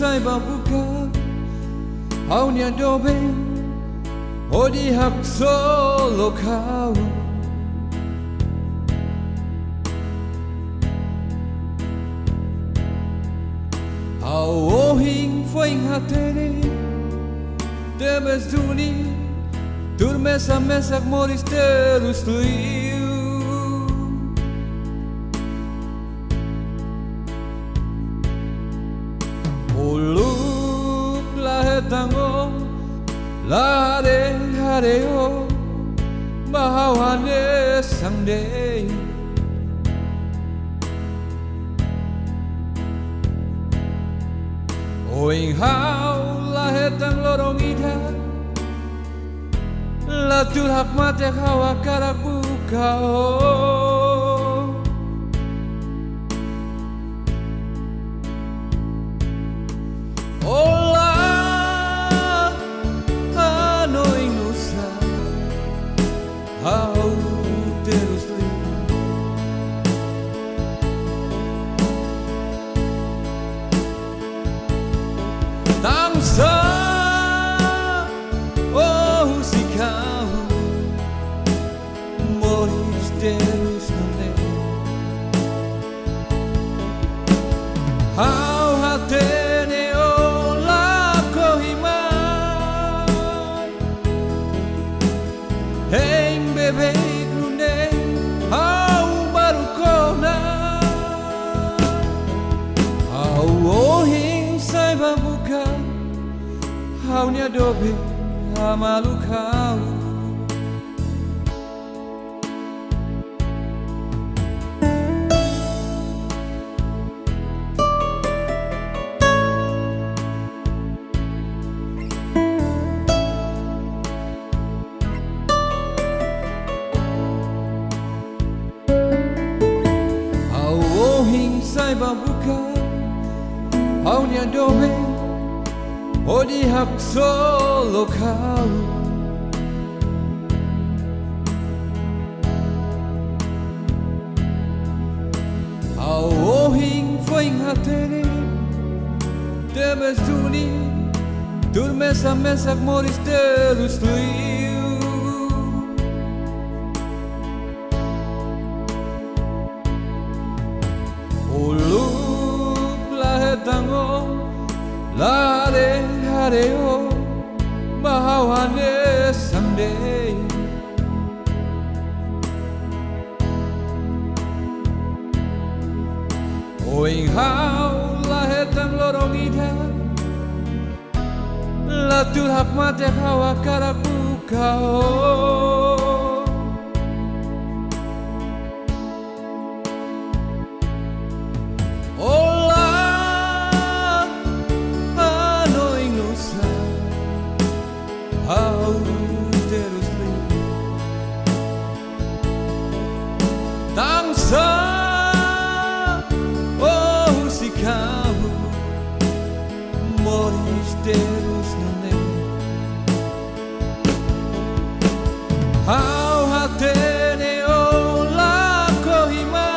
saiba buka Au nia dobe Odi hak solo kau. Au ohing foing hatere Debes duni Turmesa mesak moris terus liu la de, ha de, o mahawane sang de Oing hau la hetang lorong ida La tulhak mate hawa karabuka oh. How nya dobe amalukau Au ohing sai babuka Au nya dobe Odi hak solo kau Au ohing foing hatere Debes duni Turmesa mesak moris terus liu mareo mahawane someday Oing hau lahetan lorong ida La tulhak mate hawa karapu kau moris Deus não é. How hatene o la kohimai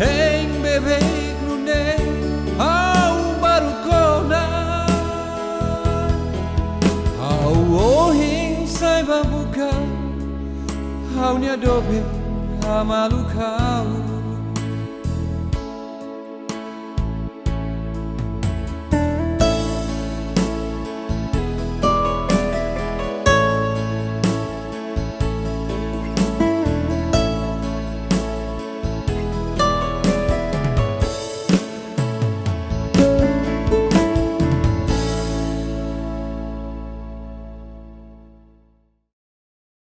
Hein bebe grune au barukona Au ohing sai babuka Au nya dobe amalukau